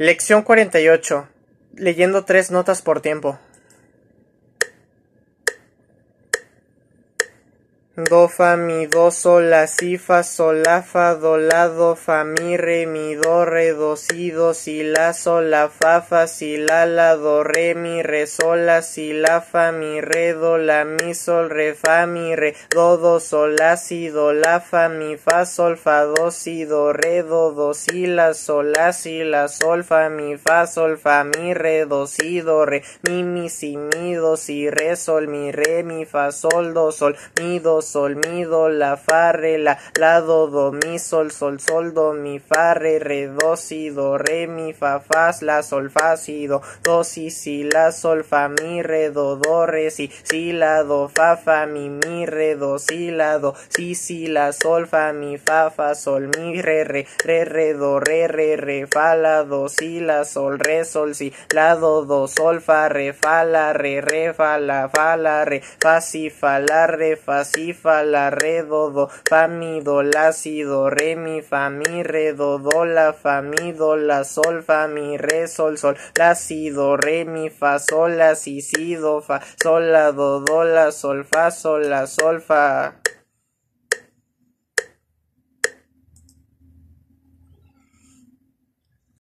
Lección 48. Leyendo tres notas por tiempo. Do, fa, mi, do, sol, la, si, fa, sol, la, fa, do, la, do, fa, mi, re, mi, do, re, do, si, do, si, la, sol, fa, fa, si, la, la, do, re, mi, re, sol, si, la, fa, mi, re, do, la, mi, sol, re, fa, mi, re, do, do, sol, si, do, la, fa, mi, fa, sol, fa, do, si, do, re, do, do, si, la, sol, si, la, sol, fa, mi, fa, sol, fa, mi, re, do, si, do, re, mi, mi, si, mi, do, si, re, sol, mi, re, mi, fa, sol, do, sol, mi, do, sol, mi, do, la, fa, re, la, la, do, do, mi, sol, sol, sol, do, mi, fa, re, re, do, si, do, re, mi, fa, fa, la, sol, fa, si, do, do, si, si, la, sol, fa, mi, re, do, do, re, si, si, la, do, fa, fa, mi, mi, re, do, si, la, do, si, si, la, sol, fa, mi, fa, fa, sol, mi, re, re, re, re, do, re, re, re, fa, la, do, si, la, sol, re, sol, si, la, do, do, sol, fa, re, fa, la, re, re, fa, la, fa, la, re, fa, si, fa, la, re, fa, si, fa, la, re, do, do, fa, mi, do, la, si, do, re, mi, fa, mi, re, do, do, la, fa, mi, do, la, sol, fa, mi, re, sol, sol, la, si, do, re, mi, fa, sol, la, si, si, do, fa, sol, la, do, do, la, sol, fa, sol, la, sol, fa.